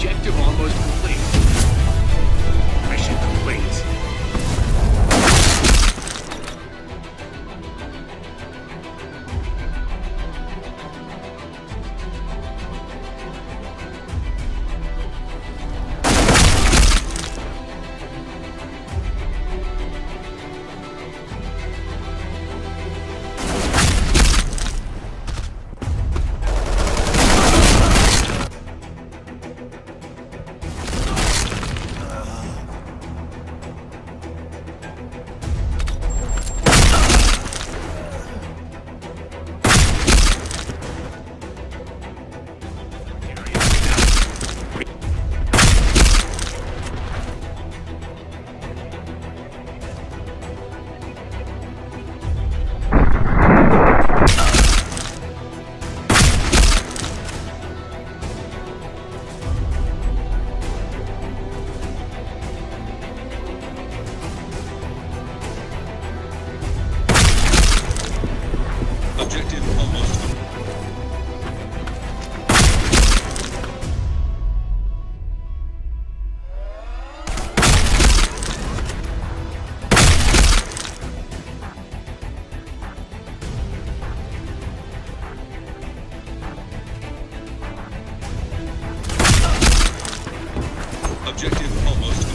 objective almost completely. Objective almost